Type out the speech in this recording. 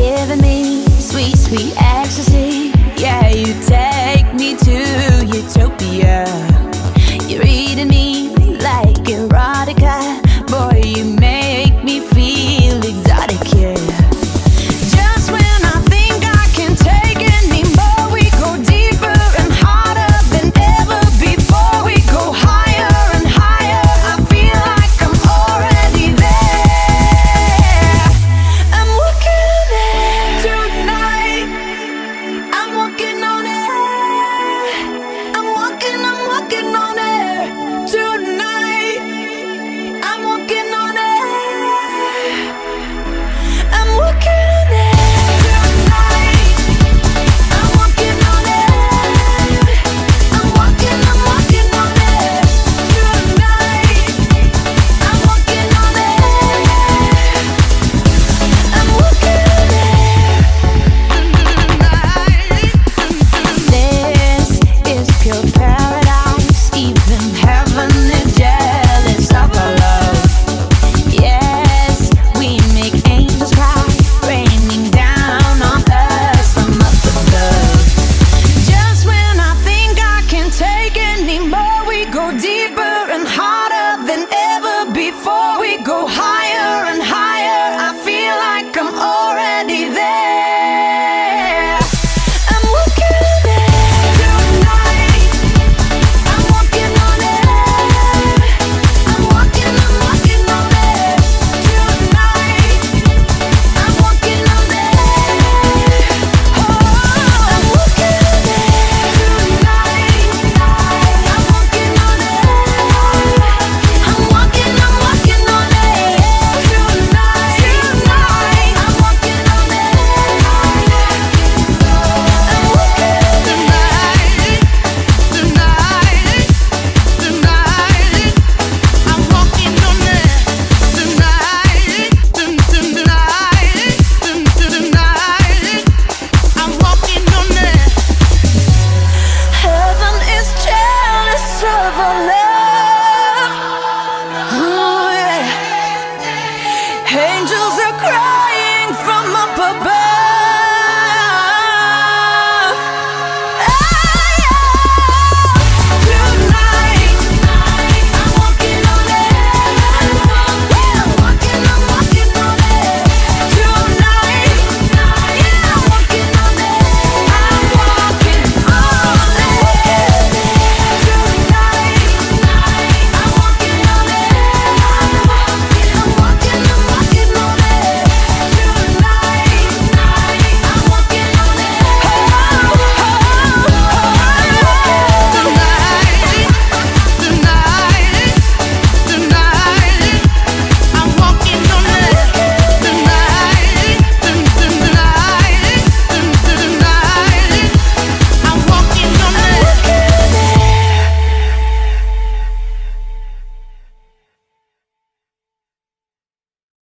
giving me sweet, sweet